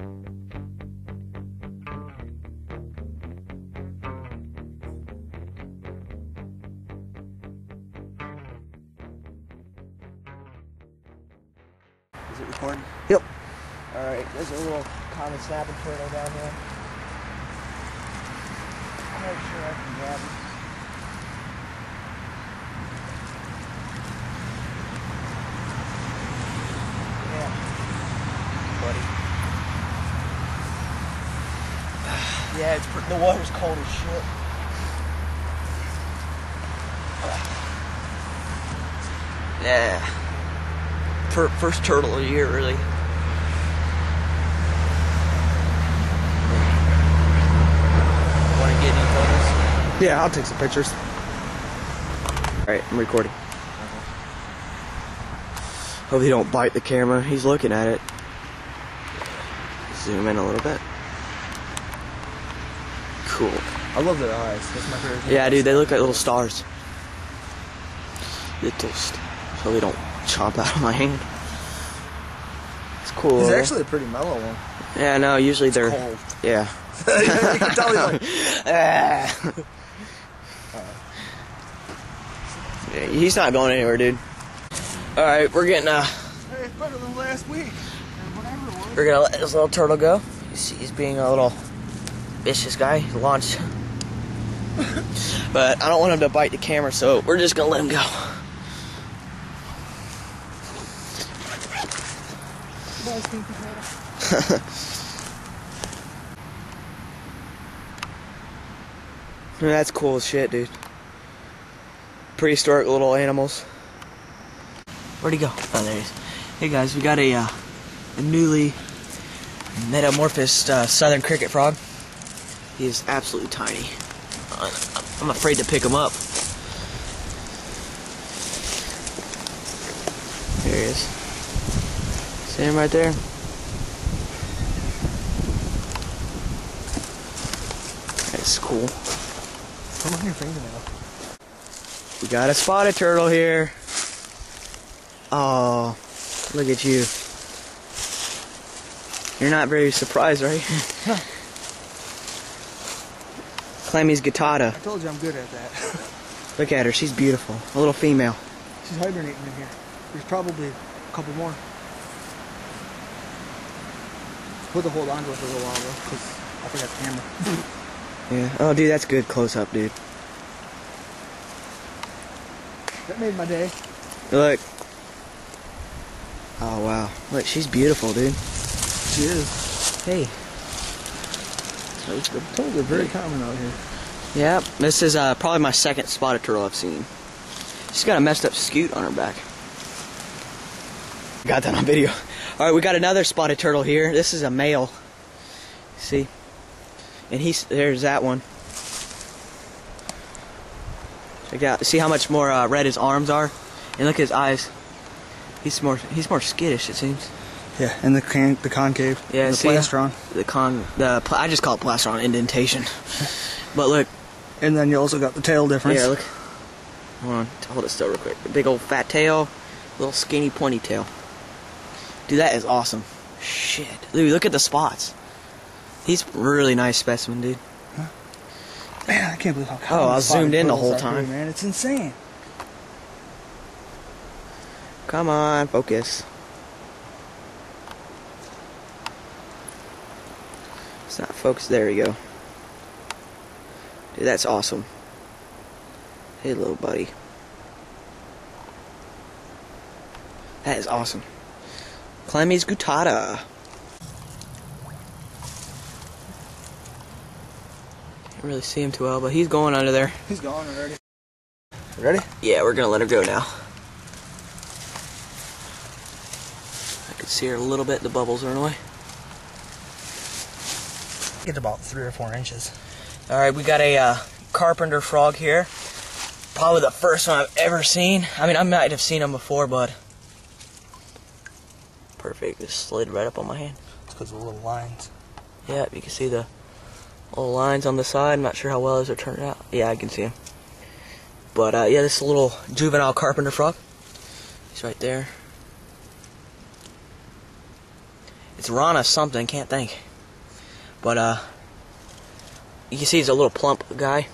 Is it recording? Yep. Alright, there's a little common snapping turtle down here. I'm not sure I can grab it. Yeah, it's pr- the water's cold as shit. Yeah. Fir- first turtle of the year, really. Want to get any photos? Yeah, I'll take some pictures. Alright, I'm recording. Hope he don't bite the camera. He's looking at it. Zoom in a little bit. Cool. I love their eyes. That's my favorite. Yeah, dude, they look like little stars. Little st- so they don't chomp out of my hand. It's cool. It's actually a pretty mellow one. Yeah, no, usually they're. Cold. Yeah. you can tell he's like, Ah. Yeah, he's not going anywhere, dude. All right, we're getting uh, hey, it's better than last week. Whatever it was. we're gonna let this little turtle go. You see, he's being a little vicious guy. He launched, but I don't want him to bite the camera, so we're just gonna let him go. That's cool as shit, dude. Prehistoric little animals. Where'd he go? Oh, there he is. Hey guys, we got a, uh, a newly metamorphosed uh, southern cricket frog. He is absolutely tiny. I'm afraid to pick him up. There he is. See him right there? That's cool. Come on your fingernail. We got a spotted turtle here. Oh, look at you. You're not very surprised, right? Clemmys guttata. I told you I'm good at that. Look at her, she's beautiful. A little female. She's hibernating in here. There's probably a couple more. Put the hold on to it for a little while though, because I forgot the camera. Yeah. Oh, dude, that's good close up, dude. That made my day. Look. Oh, wow. Look, she's beautiful, dude. She is. Hey. I told you, very common out here. Yep. This is uh, probably my second spotted turtle I've seen. She's got a messed up scute on her back. Got that on video. All right, we got another spotted turtle here. This is a male. See? And he's there's that one. Check out. See how much more uh, red his arms are, and look at his eyes. He's more he's more skittish it seems. Yeah, and the can- the concave. Yeah, the see? plastron. The con the pla- I just call it plastron indentation. but look, And then you also got the tail difference. Yeah, look. Hold on, hold it still real quick. Big old fat tail, little skinny pointy tail. Dude, that is awesome. Shit. Dude, look at the spots. He's really nice specimen, dude. Man, I can't believe how common Oh, I zoomed in the whole are here, time. man, it's insane. Come on, focus. It's not focused. There we go. Dude, that's awesome. Hey, little buddy. That is awesome. Clemmys guttata. Can't really see him too well, but he's going under there. He's gone already. Ready? Yeah, we're gonna let her go now. I can see her a little bit. The bubbles are in the way. Get about three or four inches. All right, we got a uh, carpenter frog here. Probably the first one I've ever seen. I mean, I might have seen them before, but perfect. Just slid right up on my hand. It's because of the little lines. Yeah, you can see the little lines on the side. I'm not sure how well those are turning out. Yeah, I can see them. But uh, yeah, this is a little juvenile carpenter frog. He's right there. It's Rana something, can't think. But uh, you can see he's a little plump guy.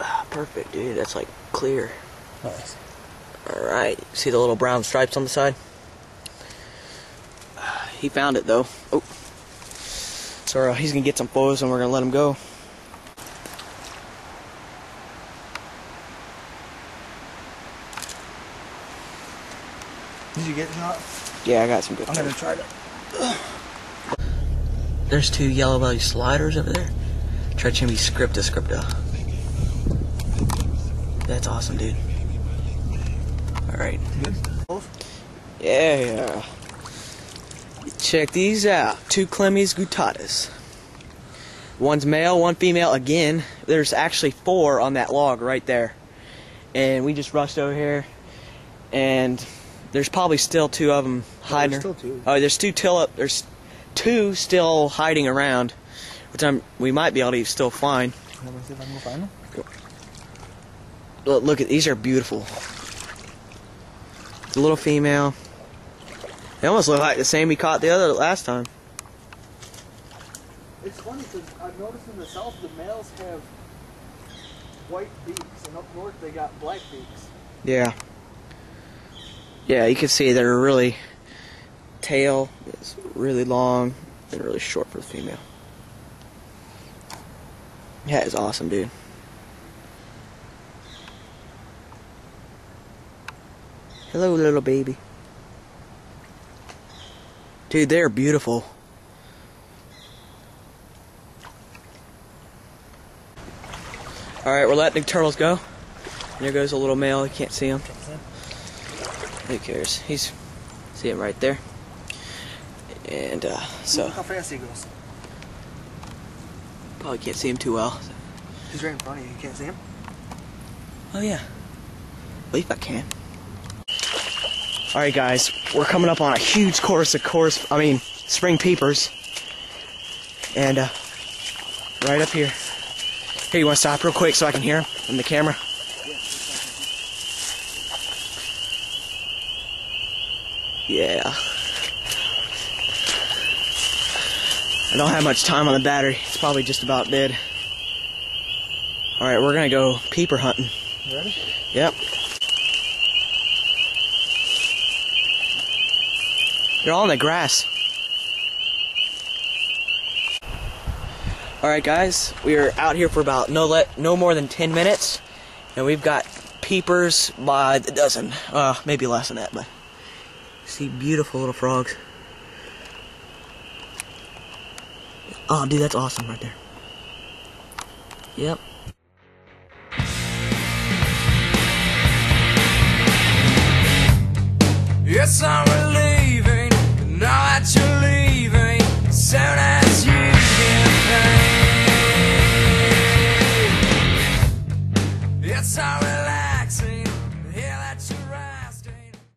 Ah, perfect, dude. That's like clear. Nice. All right. See the little brown stripes on the side? Ah, He found it though. Oh. So uh, he's gonna get some photos and we're gonna let him go. Did you get shot? Yeah, I got some good. I'm gonna try to. There's two yellow belly sliders over there. Trachemys scripta scripta. That's awesome, dude. Alright. Yeah. Check these out. Two Clemmys guttatas. One's male, one female. Again, there's actually four on that log right there. And we just rushed over here. And there's probably still two of them hiding. still two. Oh, there's two till up. There's two still hiding around, which I'm. We might be able to still find. Let me see if I can go find them. Look, look at these are beautiful. The little female. They almost look like the same we caught the other last time. It's funny because I've noticed in the south the males have white beaks, and up north they got black beaks. Yeah. Yeah, you can see they're really tail is really long and really short for the female. Yeah, it's awesome, dude. Hello, little baby. Dude, they're beautiful. Alright, we're letting the turtles go. There goes a little male. You can't see him. Who cares? He's see him right there. And uh, so Look how fast he goes. probably can't see him too well. He's right in front of you. You can't see him. Oh yeah. I believe I can. Alright guys, we're coming up on a huge chorus of course I mean spring peepers. And uh right up here. Hey, you wanna stop real quick so I can hear him in the camera? Yeah. I don't have much time on the battery. It's probably just about dead. Alright, we're gonna go peeper hunting. You ready? Yep. They're all in the grass. All right, guys, we are out here for about no let no more than ten minutes, and we've got peepers by the dozen. Uh, maybe less than that, but see beautiful little frogs. Oh, dude, that's awesome right there. Yep. Yes, I'm.